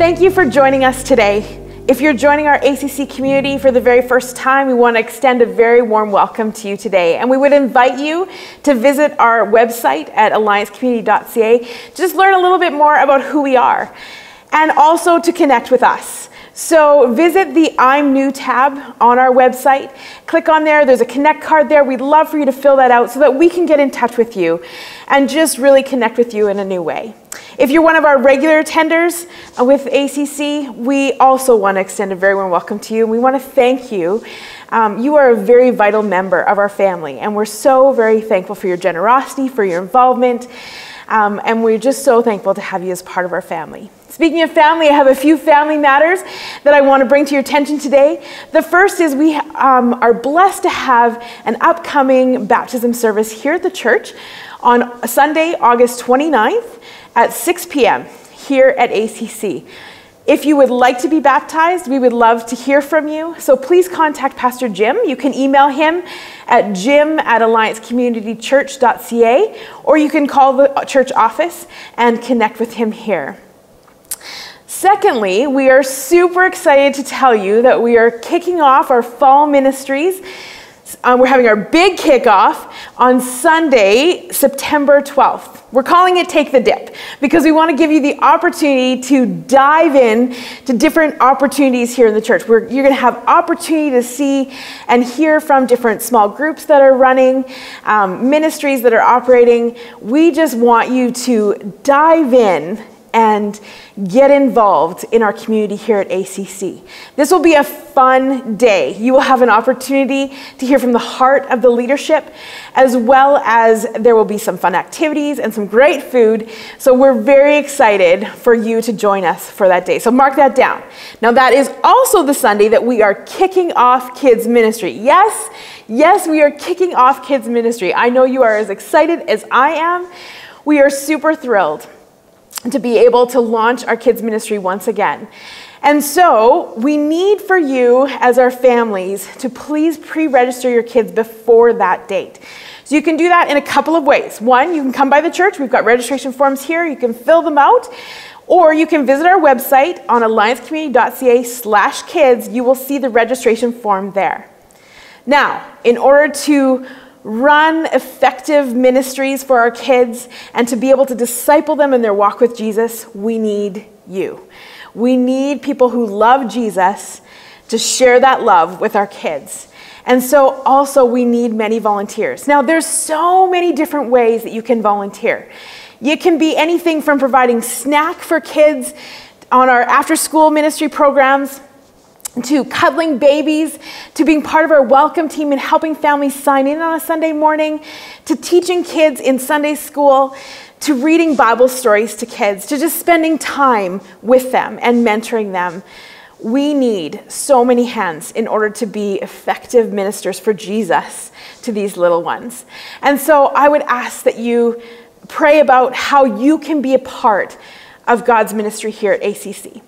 Thank you for joining us today. If you're joining our ACC community for the very first time, we want to extend a very warm welcome to you today. And we would invite you to visit our website at alliancecommunity.ca, to just learn a little bit more about who we are, and also to connect with us. So visit the I'm New tab on our website. Click on there. There's a connect card there. We'd love for you to fill that out so that we can get in touch with you and just really connect with you in a new way. If you're one of our regular attenders with ACC, we also want to extend a very warm welcome to you. We want to thank you. Um, you are a very vital member of our family, and we're so very thankful for your generosity, for your involvement, um, and we're just so thankful to have you as part of our family. Speaking of family, I have a few family matters that I want to bring to your attention today. The first is we um, are blessed to have an upcoming baptism service here at the church on Sunday, August 29th at 6 p.m. here at ACC. If you would like to be baptized, we would love to hear from you. So please contact Pastor Jim. You can email him at jim at alliancecommunitychurch.ca or you can call the church office and connect with him here. Secondly, we are super excited to tell you that we are kicking off our fall ministries um, we're having our big kickoff on Sunday, September 12th. We're calling it Take the Dip because we want to give you the opportunity to dive in to different opportunities here in the church. Where you're going to have opportunity to see and hear from different small groups that are running, um, ministries that are operating. We just want you to dive in and get involved in our community here at ACC. This will be a fun day. You will have an opportunity to hear from the heart of the leadership, as well as there will be some fun activities and some great food. So we're very excited for you to join us for that day. So mark that down. Now, that is also the Sunday that we are kicking off kids' ministry. Yes, yes, we are kicking off kids' ministry. I know you are as excited as I am. We are super thrilled to be able to launch our kids' ministry once again. And so we need for you, as our families, to please pre register your kids before that date. So you can do that in a couple of ways. One, you can come by the church, we've got registration forms here, you can fill them out. Or you can visit our website on alliancecommunity.ca slash kids. You will see the registration form there. Now, in order to run effective ministries for our kids and to be able to disciple them in their walk with Jesus, we need you. We need people who love Jesus to share that love with our kids. And so also we need many volunteers. Now there's so many different ways that you can volunteer. You can be anything from providing snack for kids on our after school ministry programs to cuddling babies, to being part of our welcome team and helping families sign in on a Sunday morning, to teaching kids in Sunday school, to reading Bible stories to kids, to just spending time with them and mentoring them. We need so many hands in order to be effective ministers for Jesus to these little ones. And so I would ask that you pray about how you can be a part of God's ministry here at ACC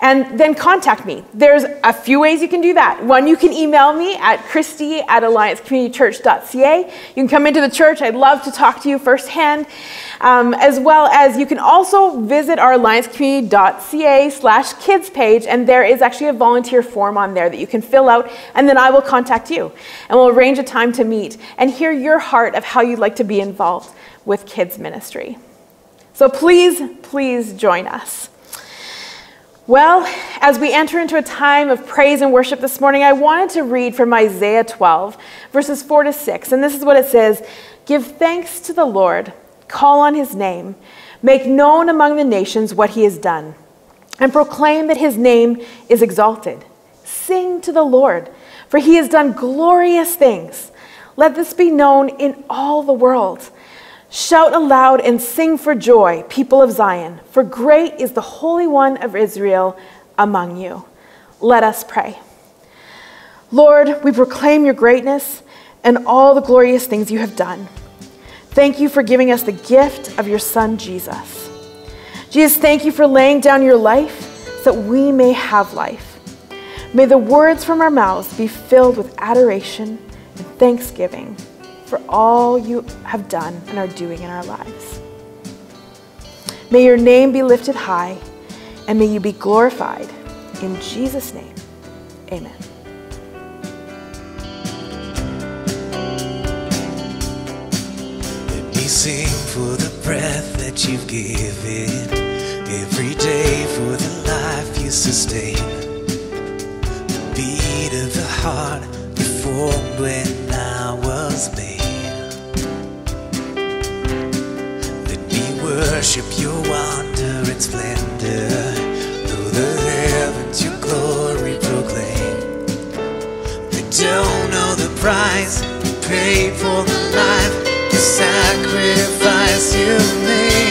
and then contact me. There's a few ways you can do that. One, you can email me at christy at alliancecommunitychurch.ca. You can come into the church. I'd love to talk to you firsthand. Um, as well as you can also visit our alliancecommunity.ca slash kids page, and there is actually a volunteer form on there that you can fill out, and then I will contact you. And we'll arrange a time to meet and hear your heart of how you'd like to be involved with kids ministry. So please, please join us. Well, as we enter into a time of praise and worship this morning, I wanted to read from Isaiah 12, verses 4 to 6. And this is what it says Give thanks to the Lord, call on his name, make known among the nations what he has done, and proclaim that his name is exalted. Sing to the Lord, for he has done glorious things. Let this be known in all the world. Shout aloud and sing for joy, people of Zion, for great is the Holy One of Israel among you. Let us pray. Lord, we proclaim your greatness and all the glorious things you have done. Thank you for giving us the gift of your Son, Jesus. Jesus, thank you for laying down your life so that we may have life. May the words from our mouths be filled with adoration and thanksgiving for all you have done and are doing in our lives. May your name be lifted high and may you be glorified. In Jesus' name, amen. Sing for the breath that you've given, every day for the life you sustain, the beat of the heart when let me worship your wonder and splendor, through the heavens your glory proclaim. They don't know the price you paid for the life, the sacrifice you made.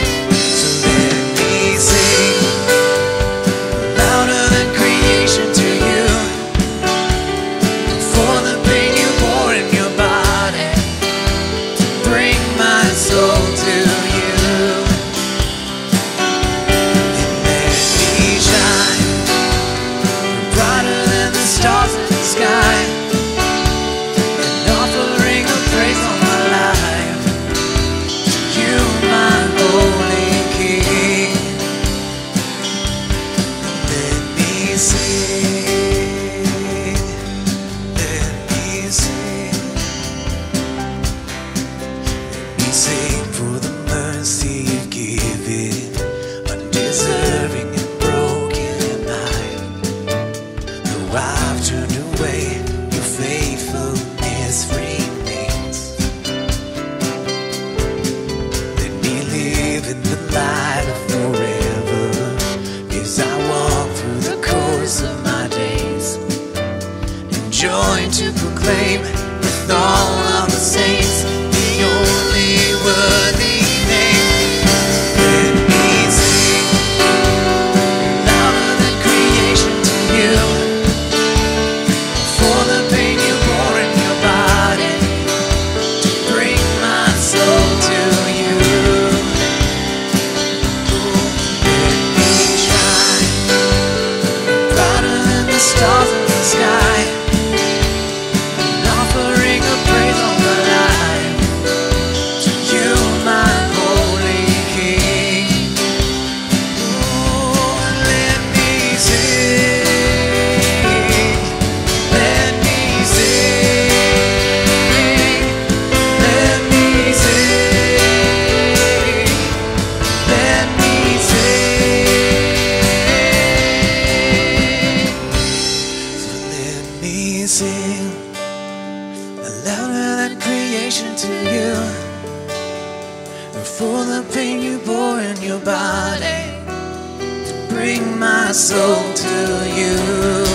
bring my soul to you.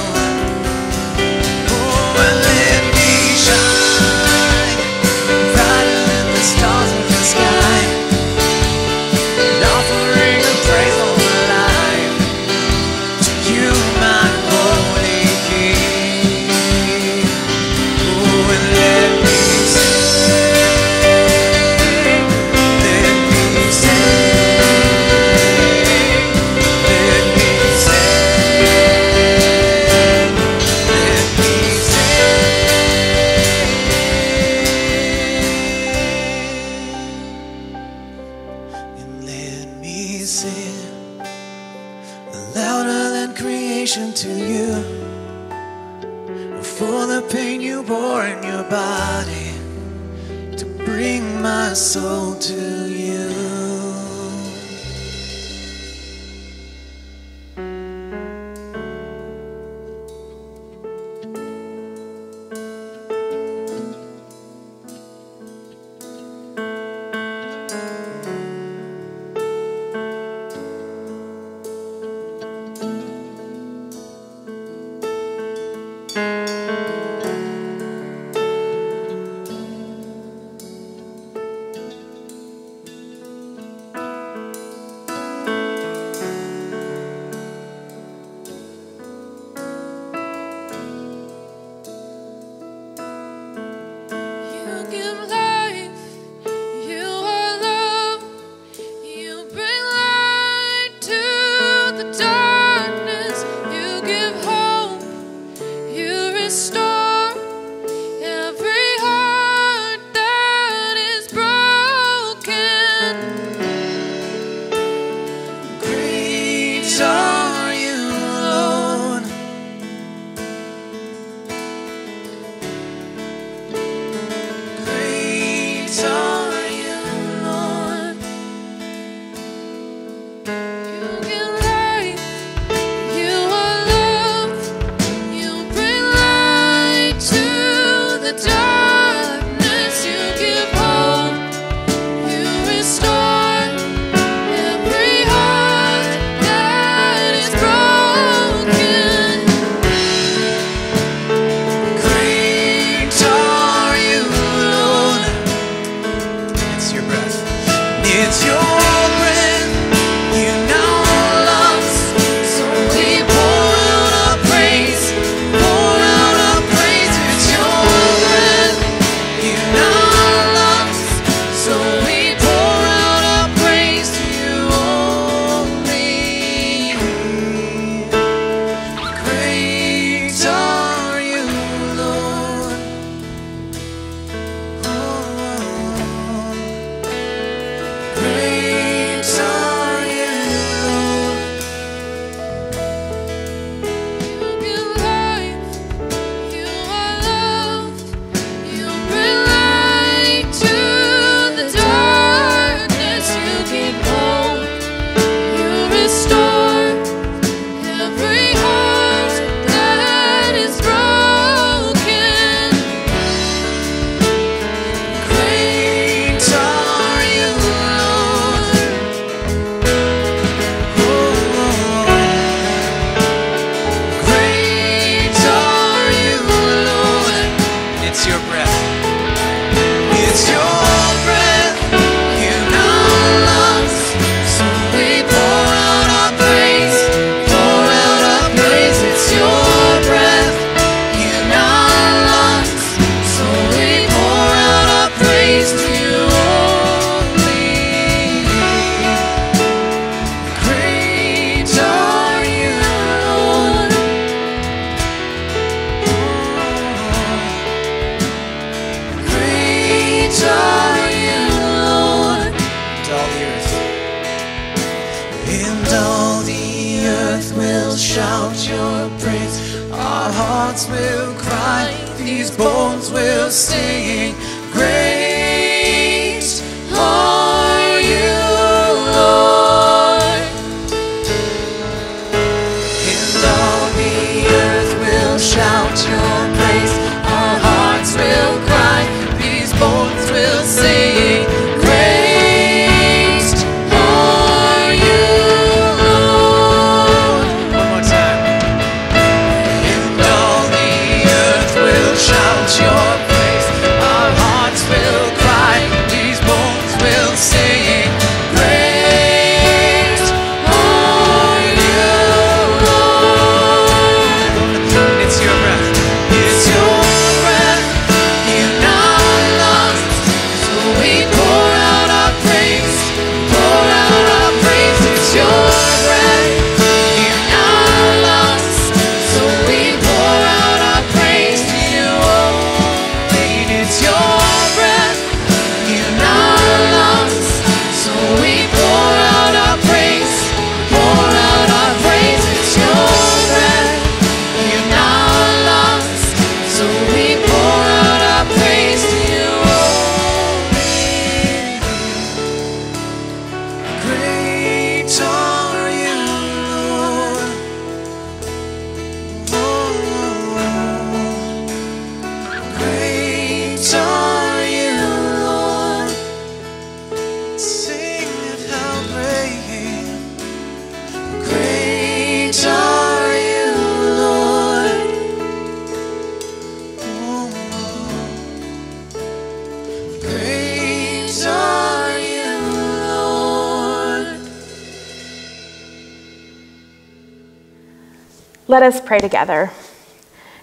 Pray together.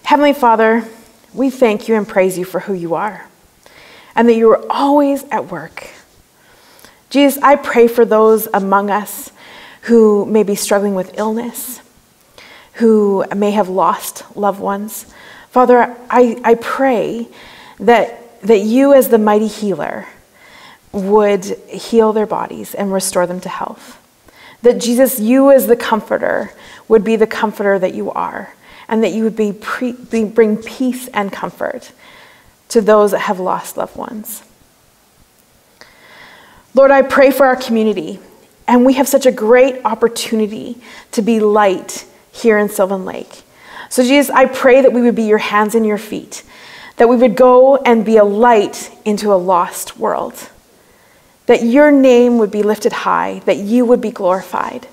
Heavenly Father, we thank you and praise you for who you are and that you are always at work. Jesus, I pray for those among us who may be struggling with illness, who may have lost loved ones. Father, I, I pray that, that you, as the mighty healer, would heal their bodies and restore them to health. That Jesus, you as the comforter, would be the comforter that you are, and that you would be, pre- be bring peace and comfort to those that have lost loved ones. Lord, I pray for our community, and we have such a great opportunity to be light here in Sylvan Lake. So, Jesus, I pray that we would be your hands and your feet, that we would go and be a light into a lost world, that your name would be lifted high, that you would be glorified.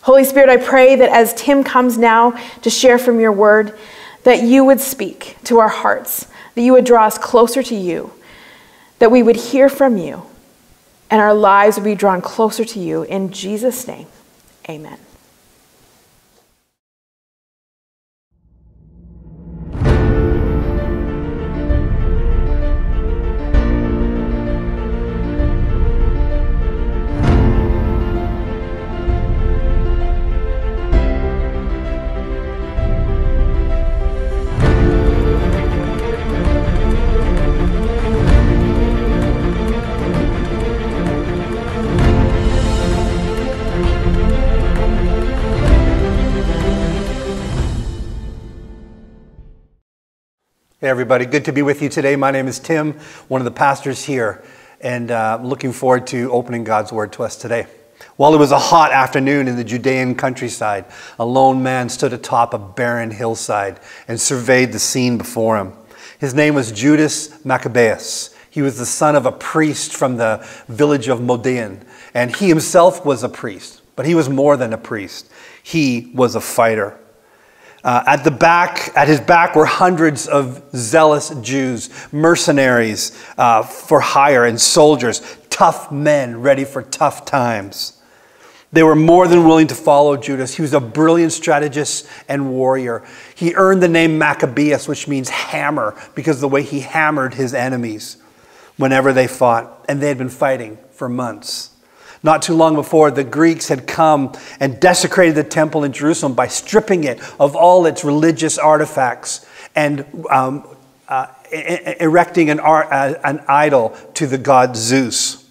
Holy Spirit, I pray that as Tim comes now to share from your word, that you would speak to our hearts, that you would draw us closer to you, that we would hear from you, and our lives would be drawn closer to you. In Jesus' name, amen. Hey, everybody. Good to be with you today. My name is Tim, one of the pastors here, and uh, looking forward to opening God's Word to us today. While it was a hot afternoon in the Judean countryside, a lone man stood atop a barren hillside and surveyed the scene before him. His name was Judas Maccabeus. He was the son of a priest from the village of Modein, and he himself was a priest, but he was more than a priest. He was a fighter. Uh, at the back, at his back were hundreds of zealous Jews, mercenaries uh, for hire, and soldiers, tough men ready for tough times. They were more than willing to follow Judas. He was a brilliant strategist and warrior. He earned the name Maccabeus, which means hammer, because of the way he hammered his enemies whenever they fought. And they had been fighting for months. Not too long before, the Greeks had come and desecrated the temple in Jerusalem by stripping it of all its religious artifacts and um, uh, erecting an, uh, an idol to the god Zeus.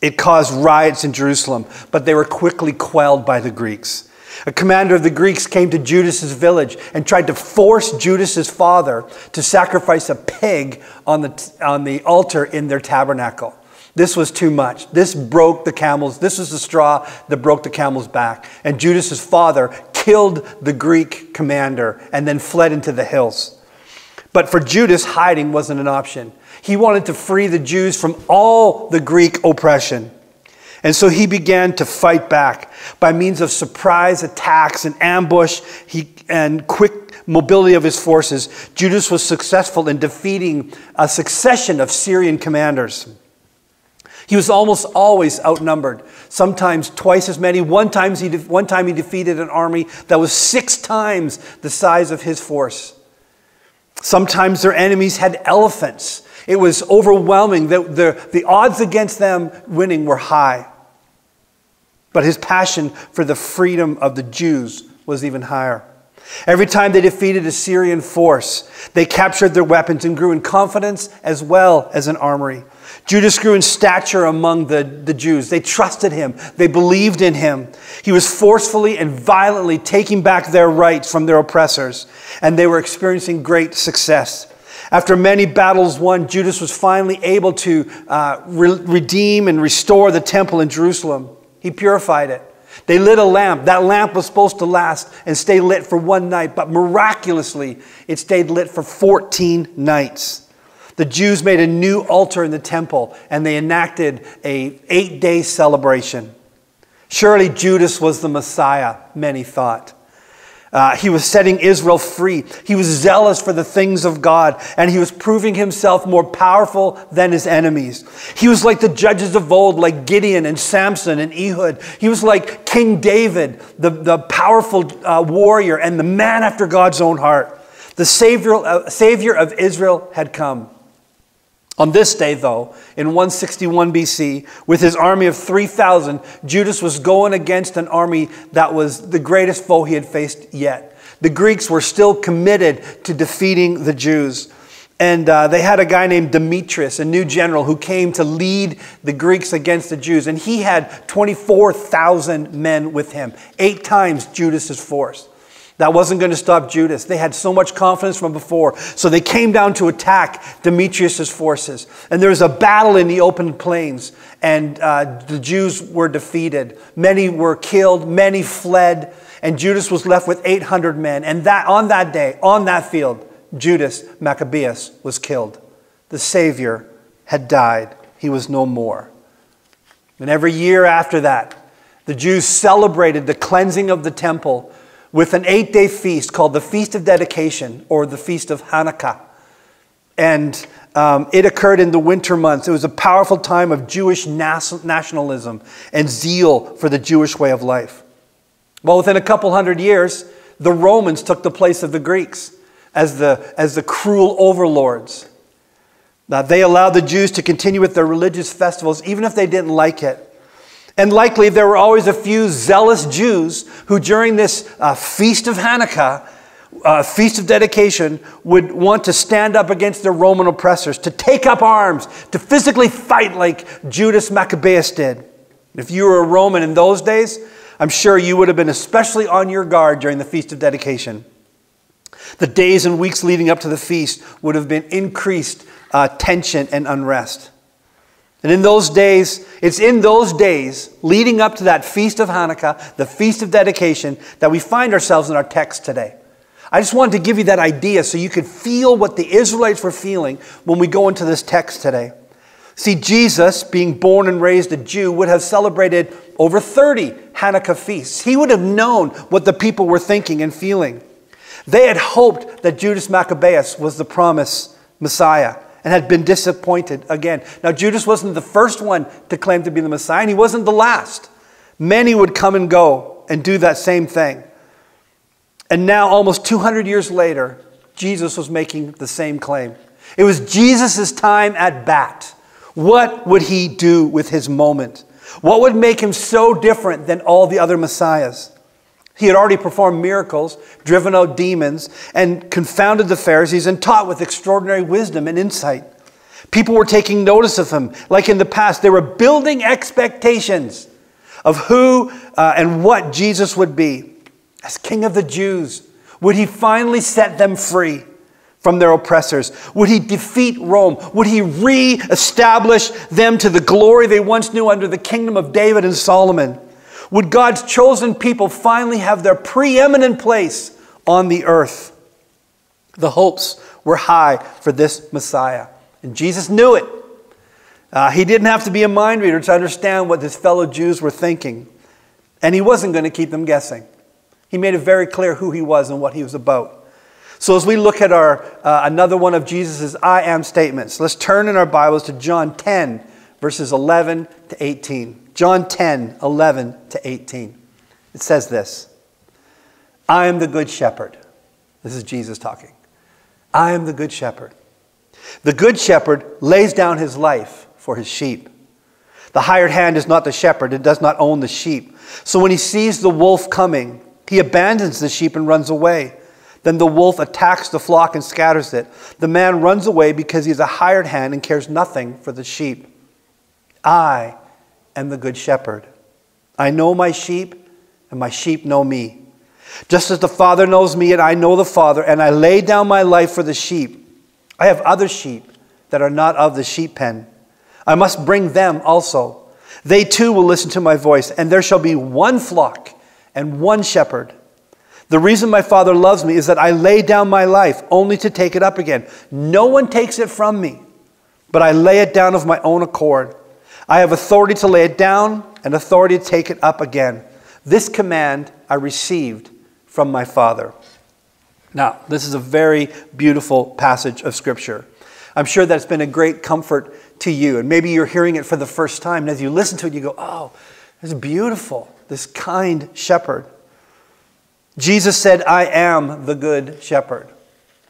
It caused riots in Jerusalem, but they were quickly quelled by the Greeks. A commander of the Greeks came to Judas's village and tried to force Judas's father to sacrifice a pig on the, on the altar in their tabernacle. This was too much. This broke the camel's, this was the straw that broke the camel's back. And Judas's father killed the Greek commander and then fled into the hills. But for Judas, hiding wasn't an option. He wanted to free the Jews from all the Greek oppression. And so he began to fight back by means of surprise attacks and ambush he, and quick mobility of his forces. Judas was successful in defeating a succession of Syrian commanders. He was almost always outnumbered, sometimes twice as many. One, times he one time he defeated an army that was six times the size of his force. Sometimes their enemies had elephants. It was overwhelming. The, the, the odds against them winning were high. But his passion for the freedom of the Jews was even higher. Every time they defeated a Syrian force, they captured their weapons and grew in confidence as well as in armory. Judas grew in stature among the, the Jews. They trusted him, they believed in him. He was forcefully and violently taking back their rights from their oppressors, and they were experiencing great success. After many battles won, Judas was finally able to uh, re- redeem and restore the temple in Jerusalem. He purified it. They lit a lamp. That lamp was supposed to last and stay lit for one night, but miraculously, it stayed lit for 14 nights. The Jews made a new altar in the temple and they enacted a 8-day celebration. Surely Judas was the Messiah, many thought. Uh, he was setting Israel free. He was zealous for the things of God, and he was proving himself more powerful than his enemies. He was like the judges of old, like Gideon and Samson and Ehud. He was like King David, the, the powerful uh, warrior and the man after God's own heart. The savior, uh, savior of Israel had come. On this day, though, in 161 BC, with his army of 3,000, Judas was going against an army that was the greatest foe he had faced yet. The Greeks were still committed to defeating the Jews. And uh, they had a guy named Demetrius, a new general, who came to lead the Greeks against the Jews. And he had 24,000 men with him, eight times Judas's force. That wasn't going to stop Judas. They had so much confidence from before. So they came down to attack Demetrius' forces. And there was a battle in the open plains, and uh, the Jews were defeated. Many were killed, many fled, and Judas was left with 800 men. And that, on that day, on that field, Judas Maccabeus was killed. The Savior had died, he was no more. And every year after that, the Jews celebrated the cleansing of the temple with an eight day feast called the Feast of Dedication or the Feast of Hanukkah. and um, it occurred in the winter months. It was a powerful time of Jewish nationalism and zeal for the Jewish way of life. Well, within a couple hundred years, the Romans took the place of the Greeks as the, as the cruel overlords. Now, they allowed the Jews to continue with their religious festivals even if they didn't like it. And likely there were always a few zealous Jews who, during this uh, feast of Hanukkah, uh, feast of dedication, would want to stand up against their Roman oppressors, to take up arms, to physically fight like Judas Maccabeus did. If you were a Roman in those days, I'm sure you would have been especially on your guard during the feast of dedication. The days and weeks leading up to the feast would have been increased uh, tension and unrest. And in those days, it's in those days leading up to that feast of Hanukkah, the feast of dedication, that we find ourselves in our text today. I just wanted to give you that idea so you could feel what the Israelites were feeling when we go into this text today. See, Jesus, being born and raised a Jew, would have celebrated over 30 Hanukkah feasts. He would have known what the people were thinking and feeling. They had hoped that Judas Maccabeus was the promised Messiah and had been disappointed again. Now, Judas wasn't the first one to claim to be the Messiah, and he wasn't the last. Many would come and go and do that same thing. And now, almost 200 years later, Jesus was making the same claim. It was Jesus' time at bat. What would he do with his moment? What would make him so different than all the other messiahs? He had already performed miracles, driven out demons, and confounded the Pharisees and taught with extraordinary wisdom and insight. People were taking notice of him. Like in the past, they were building expectations of who uh, and what Jesus would be. As King of the Jews, would he finally set them free from their oppressors? Would he defeat Rome? Would he re establish them to the glory they once knew under the kingdom of David and Solomon? Would God's chosen people finally have their preeminent place on the earth? The hopes were high for this Messiah, and Jesus knew it. Uh, he didn't have to be a mind reader to understand what his fellow Jews were thinking, and he wasn't going to keep them guessing. He made it very clear who he was and what he was about. So, as we look at our, uh, another one of Jesus' I am statements, let's turn in our Bibles to John 10, verses 11 to 18. John 10, 11 to 18. It says this I am the good shepherd. This is Jesus talking. I am the good shepherd. The good shepherd lays down his life for his sheep. The hired hand is not the shepherd, it does not own the sheep. So when he sees the wolf coming, he abandons the sheep and runs away. Then the wolf attacks the flock and scatters it. The man runs away because he is a hired hand and cares nothing for the sheep. I am the good shepherd. I know my sheep, and my sheep know me. Just as the Father knows me, and I know the Father, and I lay down my life for the sheep. I have other sheep that are not of the sheep pen. I must bring them also. They too will listen to my voice, and there shall be one flock and one shepherd. The reason my Father loves me is that I lay down my life only to take it up again. No one takes it from me, but I lay it down of my own accord. I have authority to lay it down and authority to take it up again. This command I received from my Father. Now, this is a very beautiful passage of Scripture. I'm sure that it's been a great comfort to you. And maybe you're hearing it for the first time. And as you listen to it, you go, oh, it's beautiful. This kind shepherd. Jesus said, I am the good shepherd.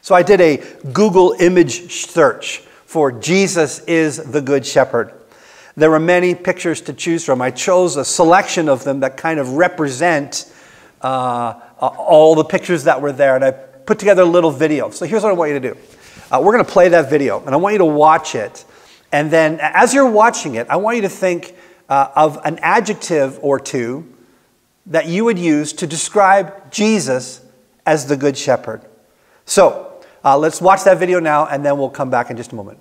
So I did a Google image search for Jesus is the good shepherd. There were many pictures to choose from. I chose a selection of them that kind of represent uh, all the pictures that were there, and I put together a little video. So here's what I want you to do uh, we're going to play that video, and I want you to watch it. And then as you're watching it, I want you to think uh, of an adjective or two that you would use to describe Jesus as the Good Shepherd. So uh, let's watch that video now, and then we'll come back in just a moment.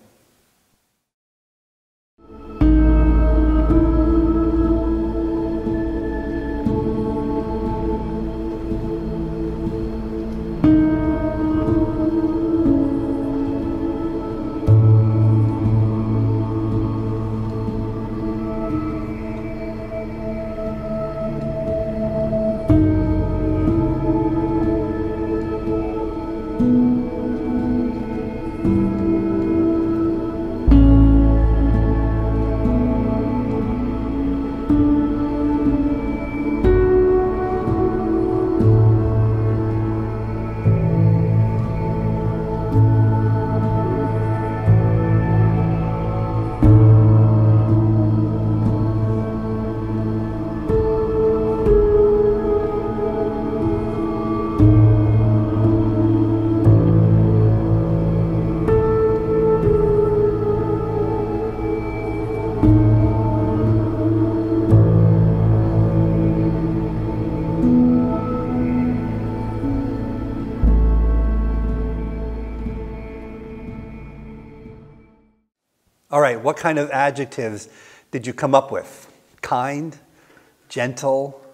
All right, what kind of adjectives did you come up with? Kind, gentle?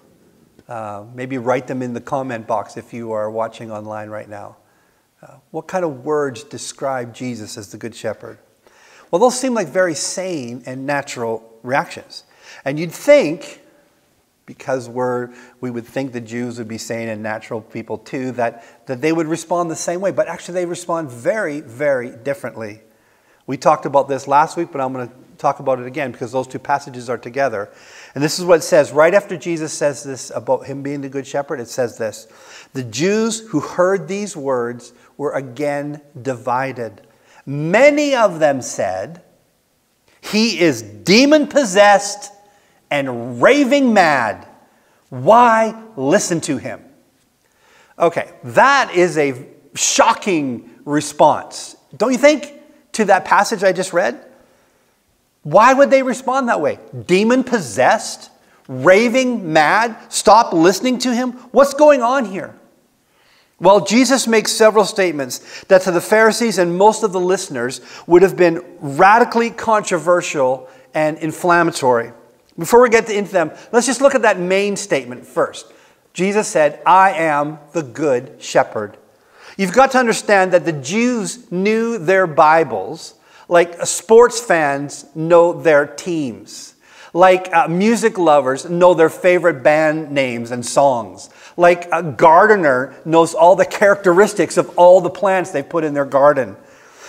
Uh, maybe write them in the comment box if you are watching online right now. Uh, what kind of words describe Jesus as the Good Shepherd? Well, those seem like very sane and natural reactions. And you'd think, because we're, we would think the Jews would be sane and natural people too, that, that they would respond the same way. But actually, they respond very, very differently. We talked about this last week, but I'm going to talk about it again because those two passages are together. And this is what it says right after Jesus says this about him being the good shepherd. It says this The Jews who heard these words were again divided. Many of them said, He is demon possessed and raving mad. Why listen to him? Okay, that is a shocking response, don't you think, to that passage I just read? Why would they respond that way? Demon possessed? Raving mad? Stop listening to him? What's going on here? Well, Jesus makes several statements that to the Pharisees and most of the listeners would have been radically controversial and inflammatory. Before we get into them, let's just look at that main statement first. Jesus said, I am the good shepherd. You've got to understand that the Jews knew their Bibles like sports fans know their teams, like uh, music lovers know their favorite band names and songs, like a gardener knows all the characteristics of all the plants they put in their garden.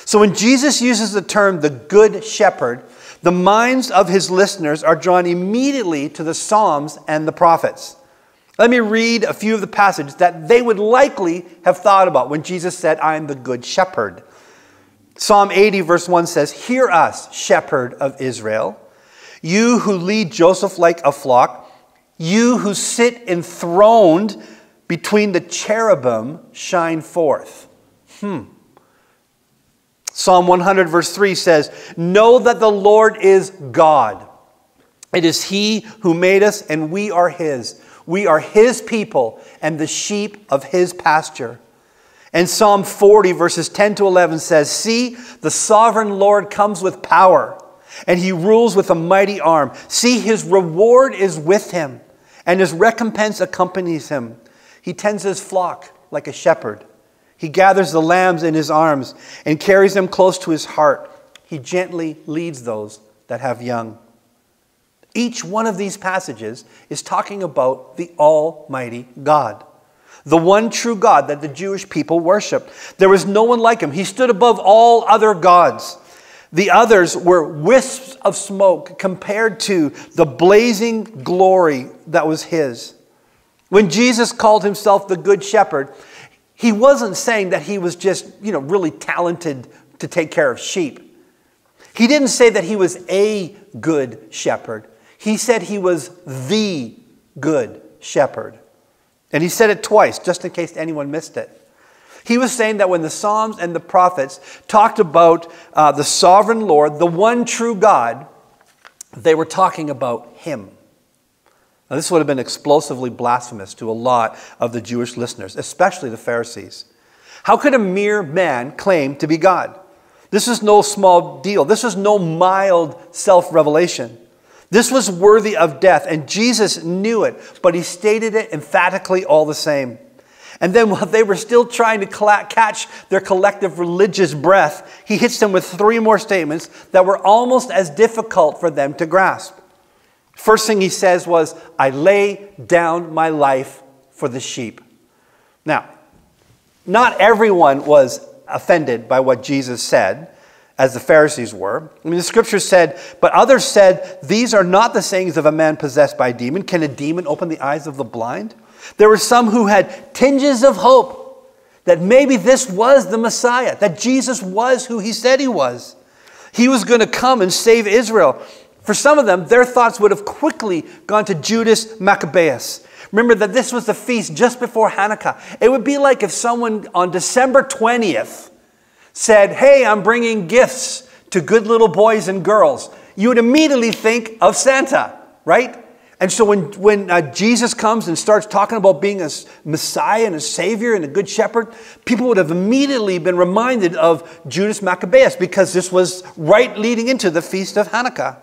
So when Jesus uses the term the good shepherd, the minds of his listeners are drawn immediately to the Psalms and the prophets. Let me read a few of the passages that they would likely have thought about when Jesus said, I am the good shepherd. Psalm 80, verse 1 says, Hear us, shepherd of Israel, you who lead Joseph like a flock, you who sit enthroned between the cherubim, shine forth. Hmm. Psalm 100, verse 3 says, Know that the Lord is God. It is He who made us, and we are His. We are His people and the sheep of His pasture. And Psalm 40, verses 10 to 11 says, See, the sovereign Lord comes with power, and he rules with a mighty arm. See, his reward is with him, and his recompense accompanies him. He tends his flock like a shepherd. He gathers the lambs in his arms and carries them close to his heart. He gently leads those that have young. Each one of these passages is talking about the Almighty God the one true God that the Jewish people worshiped. There was no one like him. He stood above all other gods. The others were wisps of smoke compared to the blazing glory that was his. When Jesus called himself the Good Shepherd, he wasn't saying that he was just, you know, really talented to take care of sheep. He didn't say that he was a good shepherd. He said he was the good shepherd. And he said it twice, just in case anyone missed it. He was saying that when the Psalms and the prophets talked about uh, the sovereign Lord, the one true God, they were talking about him. Now, this would have been explosively blasphemous to a lot of the Jewish listeners, especially the Pharisees. How could a mere man claim to be God? This is no small deal. This is no mild self revelation. This was worthy of death, and Jesus knew it, but he stated it emphatically all the same. And then, while they were still trying to catch their collective religious breath, he hits them with three more statements that were almost as difficult for them to grasp. First thing he says was, I lay down my life for the sheep. Now, not everyone was offended by what Jesus said as the Pharisees were. I mean, the scripture said, but others said, These are not the sayings of a man possessed by a demon. Can a demon open the eyes of the blind? There were some who had tinges of hope that maybe this was the Messiah, that Jesus was who he said he was. He was going to come and save Israel. For some of them, their thoughts would have quickly gone to Judas Maccabeus. Remember that this was the feast just before Hanukkah. It would be like if someone on December 20th said, Hey, I'm bringing gifts to good little boys and girls, you would immediately think of Santa, right? And so when, when uh, Jesus comes and starts talking about being a Messiah and a Savior and a Good Shepherd, people would have immediately been reminded of Judas Maccabeus because this was right leading into the Feast of Hanukkah.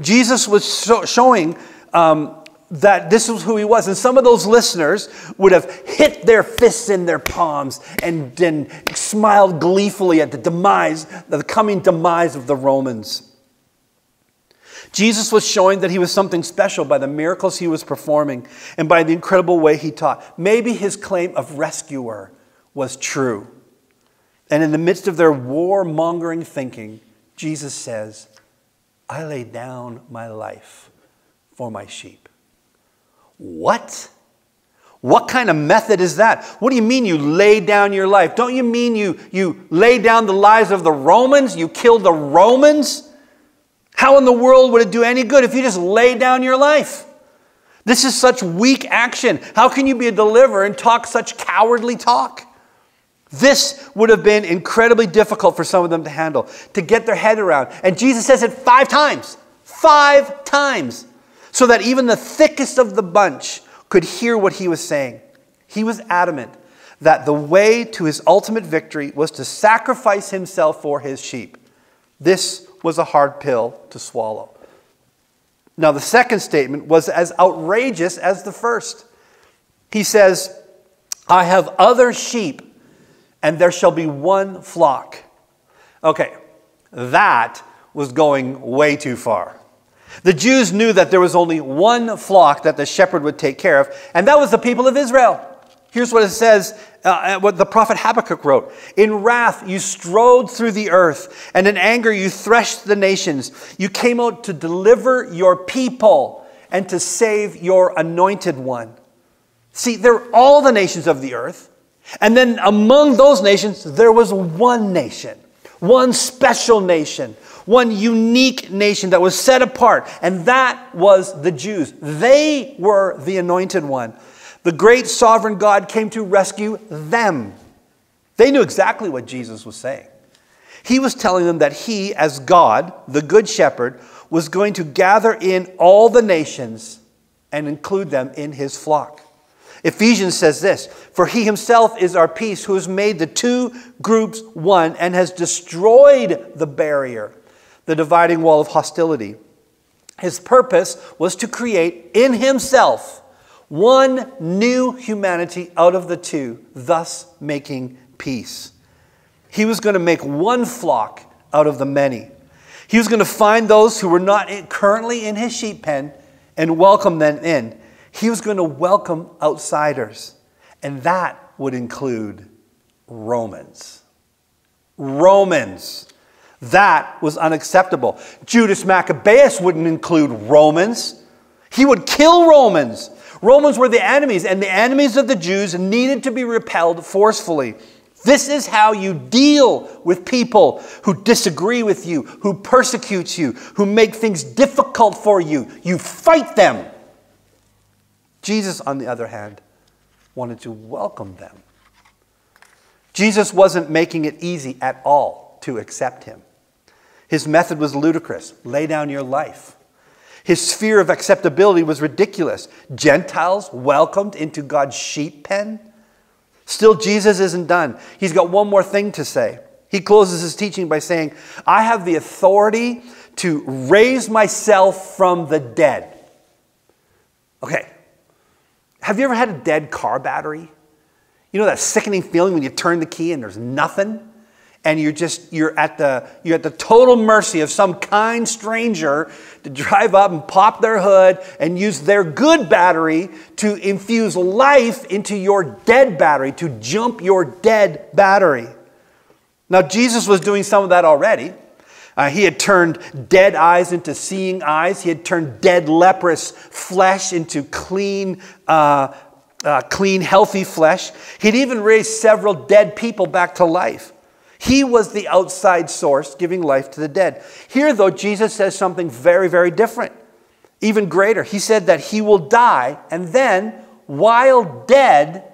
Jesus was so- showing um, that this was who he was. And some of those listeners would have hit their fists in their palms and then smiled gleefully at the demise, the coming demise of the Romans. Jesus was showing that he was something special by the miracles he was performing and by the incredible way he taught. Maybe his claim of rescuer was true. And in the midst of their warmongering thinking, Jesus says, I lay down my life for my sheep. What? What kind of method is that? What do you mean you lay down your life? Don't you mean you, you lay down the lives of the Romans? You kill the Romans? How in the world would it do any good if you just lay down your life? This is such weak action. How can you be a deliverer and talk such cowardly talk? This would have been incredibly difficult for some of them to handle, to get their head around. And Jesus says it five times. Five times. So that even the thickest of the bunch could hear what he was saying. He was adamant that the way to his ultimate victory was to sacrifice himself for his sheep. This was a hard pill to swallow. Now, the second statement was as outrageous as the first. He says, I have other sheep, and there shall be one flock. Okay, that was going way too far. The Jews knew that there was only one flock that the shepherd would take care of, and that was the people of Israel. Here's what it says, uh, what the prophet Habakkuk wrote In wrath you strode through the earth, and in anger you threshed the nations. You came out to deliver your people and to save your anointed one. See, they're all the nations of the earth. And then among those nations, there was one nation, one special nation, one unique nation that was set apart, and that was the Jews. They were the anointed one. The great sovereign God came to rescue them. They knew exactly what Jesus was saying. He was telling them that he, as God, the good shepherd, was going to gather in all the nations and include them in his flock. Ephesians says this For he himself is our peace, who has made the two groups one and has destroyed the barrier, the dividing wall of hostility. His purpose was to create in himself one new humanity out of the two, thus making peace. He was going to make one flock out of the many. He was going to find those who were not currently in his sheep pen and welcome them in. He was going to welcome outsiders, and that would include Romans. Romans. That was unacceptable. Judas Maccabeus wouldn't include Romans. He would kill Romans. Romans were the enemies, and the enemies of the Jews needed to be repelled forcefully. This is how you deal with people who disagree with you, who persecute you, who make things difficult for you. You fight them. Jesus, on the other hand, wanted to welcome them. Jesus wasn't making it easy at all to accept him. His method was ludicrous lay down your life. His sphere of acceptability was ridiculous. Gentiles welcomed into God's sheep pen. Still, Jesus isn't done. He's got one more thing to say. He closes his teaching by saying, I have the authority to raise myself from the dead. Okay. Have you ever had a dead car battery? You know that sickening feeling when you turn the key and there's nothing? And you're just you're at the you're at the total mercy of some kind stranger to drive up and pop their hood and use their good battery to infuse life into your dead battery, to jump your dead battery. Now, Jesus was doing some of that already. Uh, he had turned dead eyes into seeing eyes. He had turned dead, leprous flesh into clean, uh, uh, clean, healthy flesh. He'd even raised several dead people back to life. He was the outside source giving life to the dead. Here, though, Jesus says something very, very different, even greater. He said that he will die, and then, while dead,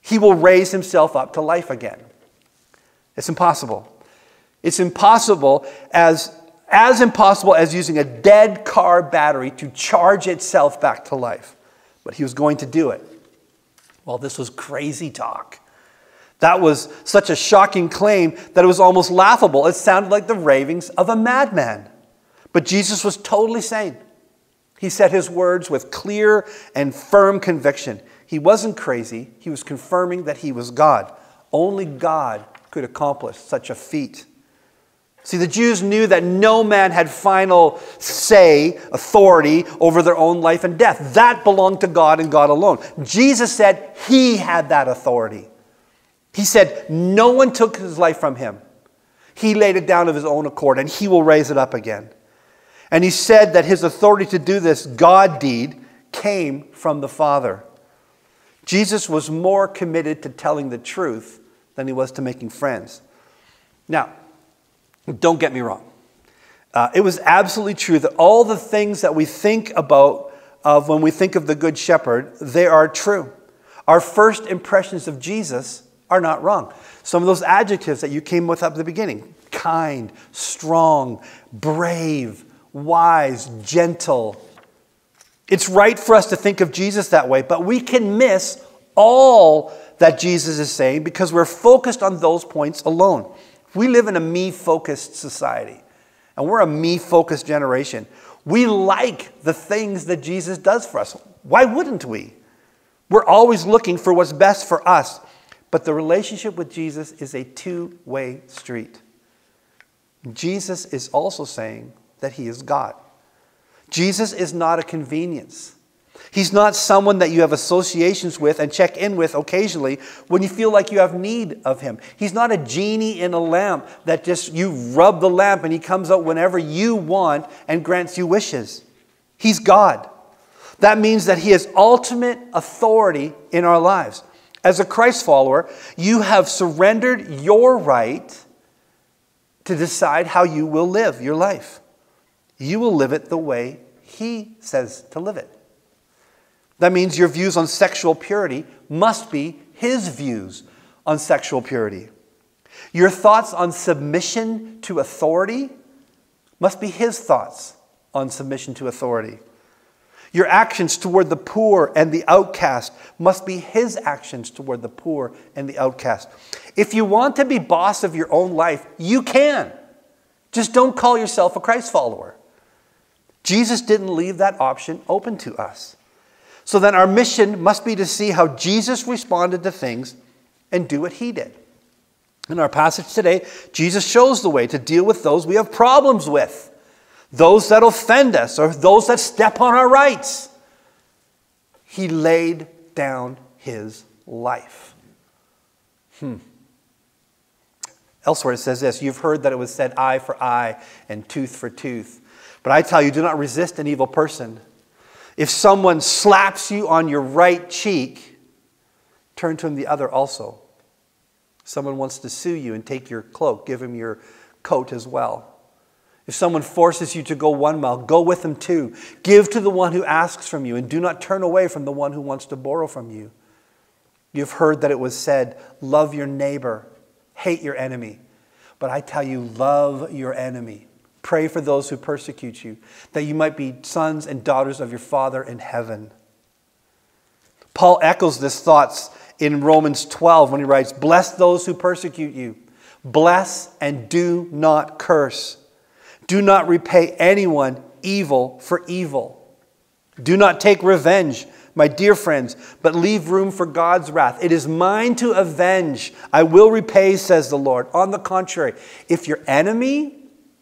he will raise himself up to life again. It's impossible. It's impossible as as impossible as using a dead car battery to charge itself back to life. But he was going to do it. Well, this was crazy talk. That was such a shocking claim that it was almost laughable. It sounded like the ravings of a madman. But Jesus was totally sane. He said his words with clear and firm conviction. He wasn't crazy, he was confirming that he was God. Only God could accomplish such a feat. See, the Jews knew that no man had final say, authority over their own life and death. That belonged to God and God alone. Jesus said he had that authority. He said no one took his life from him. He laid it down of his own accord and he will raise it up again. And he said that his authority to do this God deed came from the Father. Jesus was more committed to telling the truth than he was to making friends. Now, don't get me wrong. Uh, it was absolutely true that all the things that we think about of when we think of the Good Shepherd, they are true. Our first impressions of Jesus are not wrong. Some of those adjectives that you came with up at the beginning kind, strong, brave, wise, gentle. It's right for us to think of Jesus that way, but we can miss all that Jesus is saying because we're focused on those points alone. We live in a me focused society, and we're a me focused generation. We like the things that Jesus does for us. Why wouldn't we? We're always looking for what's best for us. But the relationship with Jesus is a two way street. Jesus is also saying that he is God. Jesus is not a convenience. He's not someone that you have associations with and check in with occasionally when you feel like you have need of him. He's not a genie in a lamp that just you rub the lamp and he comes out whenever you want and grants you wishes. He's God. That means that he has ultimate authority in our lives. As a Christ follower, you have surrendered your right to decide how you will live your life. You will live it the way he says to live it. That means your views on sexual purity must be his views on sexual purity. Your thoughts on submission to authority must be his thoughts on submission to authority. Your actions toward the poor and the outcast must be his actions toward the poor and the outcast. If you want to be boss of your own life, you can. Just don't call yourself a Christ follower. Jesus didn't leave that option open to us. So then our mission must be to see how Jesus responded to things and do what he did. In our passage today, Jesus shows the way to deal with those we have problems with, those that offend us, or those that step on our rights. He laid down his life. Hmm. Elsewhere it says this You've heard that it was said eye for eye and tooth for tooth. But I tell you, do not resist an evil person. If someone slaps you on your right cheek, turn to him the other also. Someone wants to sue you and take your cloak, give him your coat as well. If someone forces you to go one mile, go with them two. Give to the one who asks from you, and do not turn away from the one who wants to borrow from you. You've heard that it was said, Love your neighbor, hate your enemy. But I tell you, love your enemy. Pray for those who persecute you, that you might be sons and daughters of your Father in heaven. Paul echoes this thoughts in Romans 12 when he writes, Bless those who persecute you, bless and do not curse. Do not repay anyone evil for evil. Do not take revenge, my dear friends, but leave room for God's wrath. It is mine to avenge. I will repay, says the Lord. On the contrary, if your enemy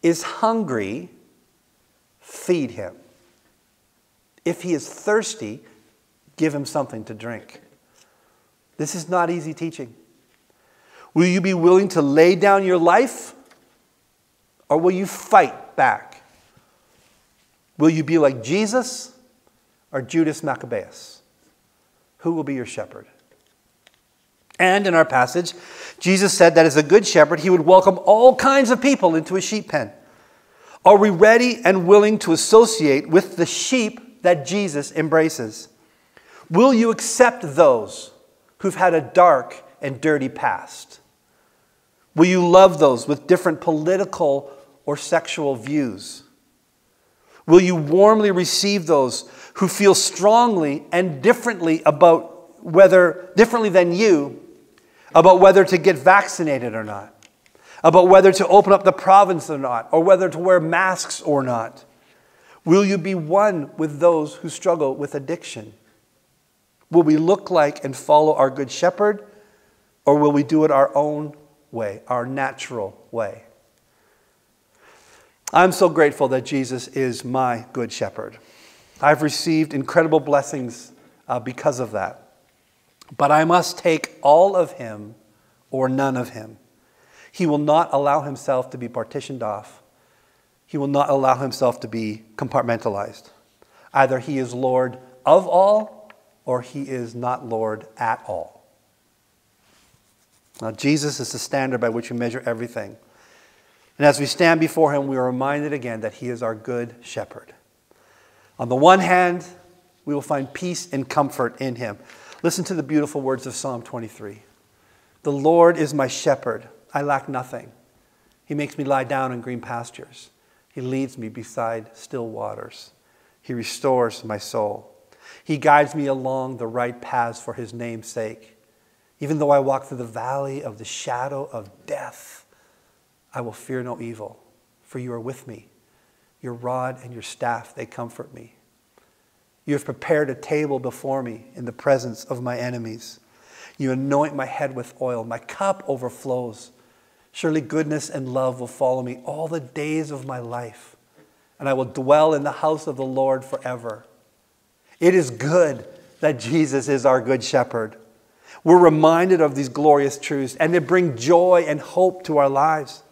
is hungry, feed him. If he is thirsty, give him something to drink. This is not easy teaching. Will you be willing to lay down your life or will you fight back? Will you be like Jesus or Judas Maccabeus? Who will be your shepherd? And in our passage, Jesus said that as a good shepherd, he would welcome all kinds of people into his sheep pen. Are we ready and willing to associate with the sheep that Jesus embraces? Will you accept those who've had a dark and dirty past? Will you love those with different political or sexual views? Will you warmly receive those who feel strongly and differently about whether, differently than you, about whether to get vaccinated or not, about whether to open up the province or not, or whether to wear masks or not? Will you be one with those who struggle with addiction? Will we look like and follow our good shepherd, or will we do it our own way, our natural way? I'm so grateful that Jesus is my good shepherd. I've received incredible blessings uh, because of that. But I must take all of him or none of him. He will not allow himself to be partitioned off. He will not allow himself to be compartmentalized. Either he is Lord of all or he is not Lord at all. Now, Jesus is the standard by which we measure everything. And as we stand before him, we are reminded again that he is our good shepherd. On the one hand, we will find peace and comfort in him. Listen to the beautiful words of Psalm 23 The Lord is my shepherd, I lack nothing. He makes me lie down in green pastures, He leads me beside still waters, He restores my soul. He guides me along the right paths for His name's sake. Even though I walk through the valley of the shadow of death, I will fear no evil, for you are with me. Your rod and your staff, they comfort me. You have prepared a table before me in the presence of my enemies. You anoint my head with oil. My cup overflows. Surely goodness and love will follow me all the days of my life, and I will dwell in the house of the Lord forever. It is good that Jesus is our good shepherd. We're reminded of these glorious truths, and they bring joy and hope to our lives.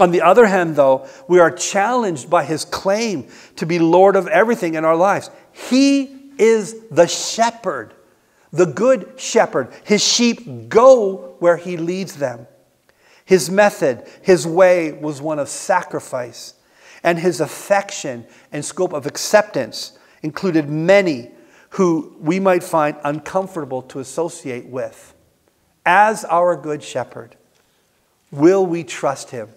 On the other hand, though, we are challenged by his claim to be Lord of everything in our lives. He is the shepherd, the good shepherd. His sheep go where he leads them. His method, his way was one of sacrifice, and his affection and scope of acceptance included many who we might find uncomfortable to associate with. As our good shepherd, will we trust him?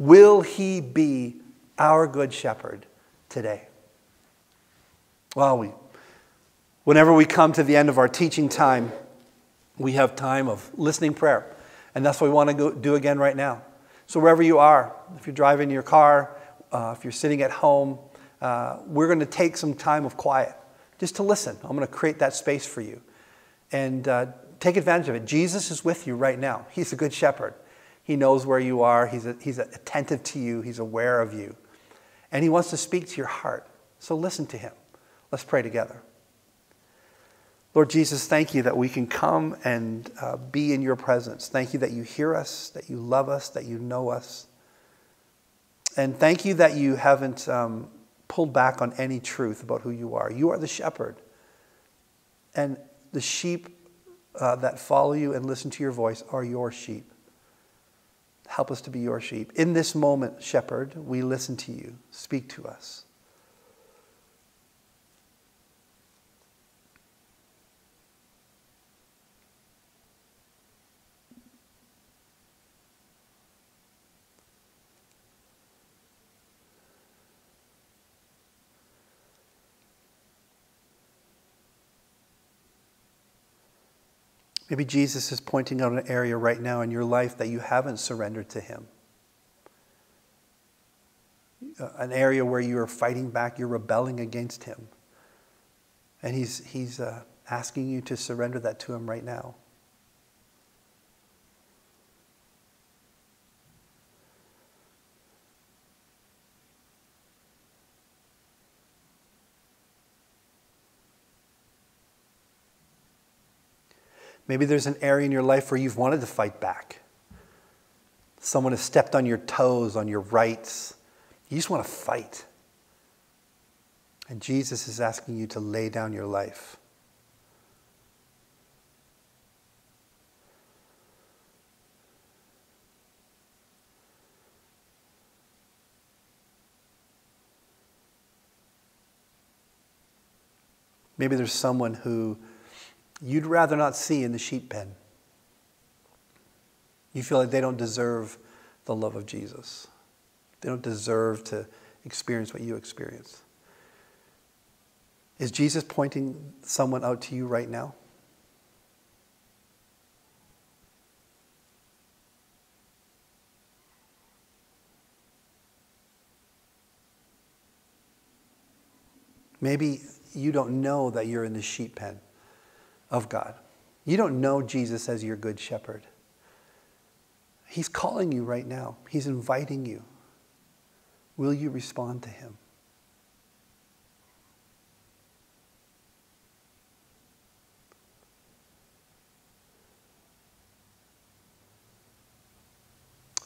Will he be our good shepherd today? Well, we, whenever we come to the end of our teaching time, we have time of listening prayer. And that's what we want to do again right now. So, wherever you are, if you're driving your car, uh, if you're sitting at home, uh, we're going to take some time of quiet just to listen. I'm going to create that space for you. And uh, take advantage of it. Jesus is with you right now. He's a good shepherd. He knows where you are, he's, a, he's attentive to you, He's aware of you. And He wants to speak to your heart. So listen to Him. Let's pray together. Lord Jesus, thank you that we can come and uh, be in your presence. Thank you that you hear us, that you love us, that you know us. And thank you that you haven't um, pulled back on any truth about who you are. You are the shepherd. And the sheep uh, that follow you and listen to your voice are your sheep. Help us to be your sheep. In this moment, shepherd, we listen to you. Speak to us. Maybe Jesus is pointing out an area right now in your life that you haven't surrendered to Him. Uh, An area where you are fighting back, you're rebelling against Him. And He's, he's uh, asking you to surrender that to Him right now. Maybe there's an area in your life where you've wanted to fight back. Someone has stepped on your toes, on your rights. You just want to fight. And Jesus is asking you to lay down your life. Maybe there's someone who you'd rather not see in the sheep pen. You feel like they don't deserve the love of Jesus. They don't deserve to experience what you experience. Is Jesus pointing someone out to you right now? Maybe you don't know that you're in the sheep pen of God. You don't know Jesus as your good shepherd. He's calling you right now, He's inviting you. Will you respond to Him?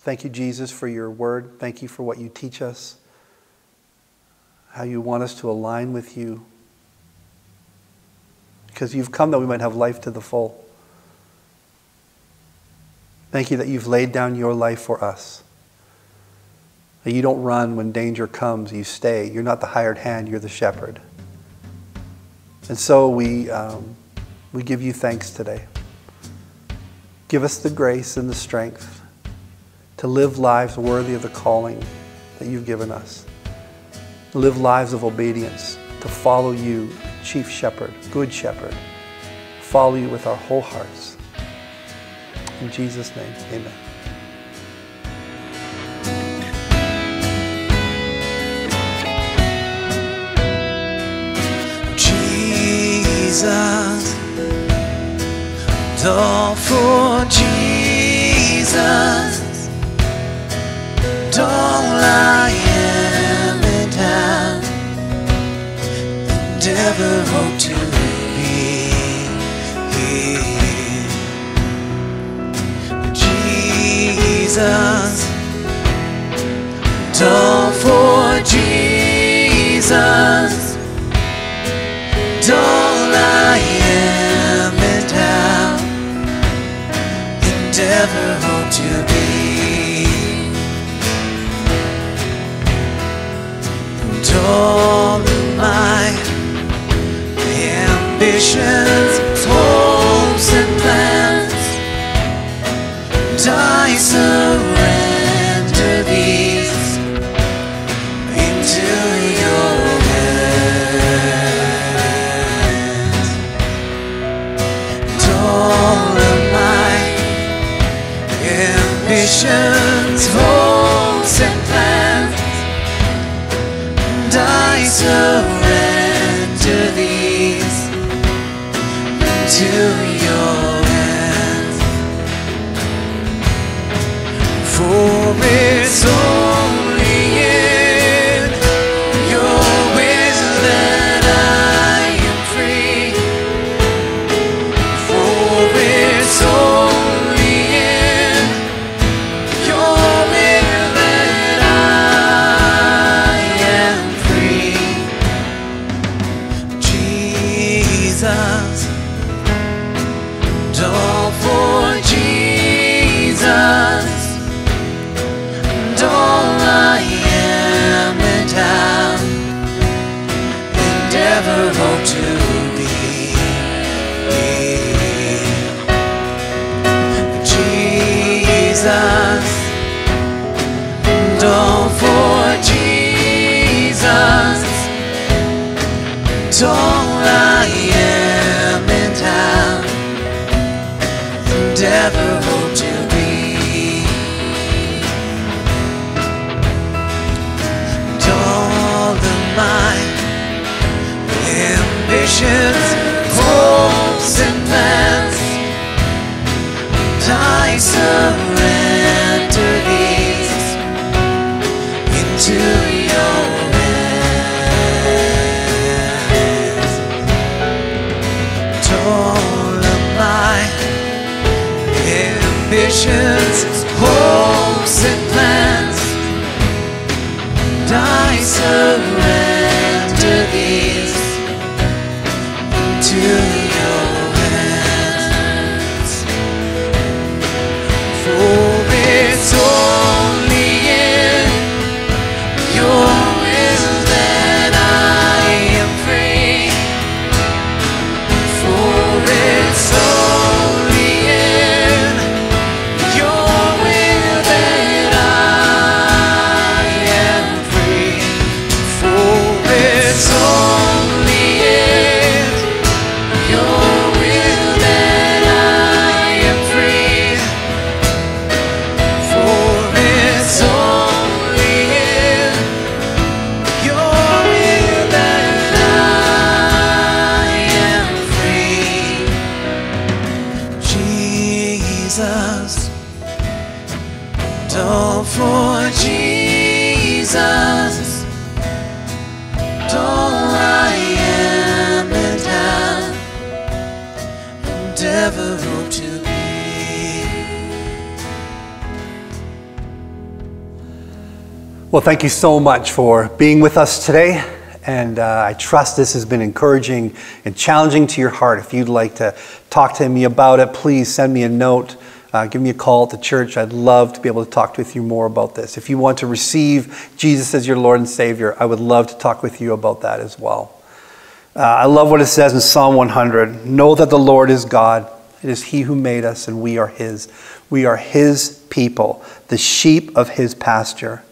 Thank you, Jesus, for your word. Thank you for what you teach us, how you want us to align with you. Because you've come that we might have life to the full. Thank you that you've laid down your life for us. That you don't run when danger comes, you stay. You're not the hired hand, you're the shepherd. And so we, um, we give you thanks today. Give us the grace and the strength to live lives worthy of the calling that you've given us. Live lives of obedience, to follow you, chief shepherd, good shepherd. Follow you with our whole hearts. In Jesus' name, amen. Jesus, all for Jesus, and all and ever hope to be. Jesus, all for Jesus all I am and have, and ambitions, ambitions, hopes, and plans. I surrender these into your hands. And all of my ambitions, Well, thank you so much for being with us today. And uh, I trust this has been encouraging and challenging to your heart. If you'd like to talk to me about it, please send me a note. Uh, give me a call at the church. I'd love to be able to talk with you more about this. If you want to receive Jesus as your Lord and Savior, I would love to talk with you about that as well. Uh, I love what it says in Psalm 100 Know that the Lord is God. It is He who made us, and we are His. We are His people, the sheep of His pasture.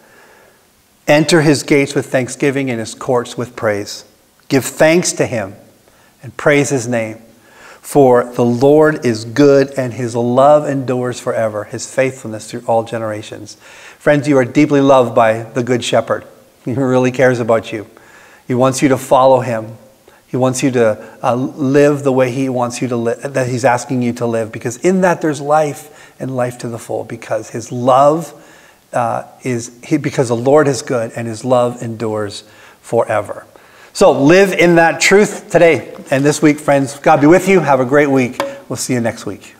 Enter His gates with thanksgiving and His courts with praise. Give thanks to Him and praise His name. For the Lord is good and His love endures forever, His faithfulness through all generations. Friends, you are deeply loved by the Good Shepherd. He really cares about you. He wants you to follow Him. He wants you to uh, live the way He wants you to live, that He's asking you to live, because in that there's life and life to the full, because His love uh, is, he, because the Lord is good and His love endures forever. So live in that truth today and this week, friends. God be with you. Have a great week. We'll see you next week.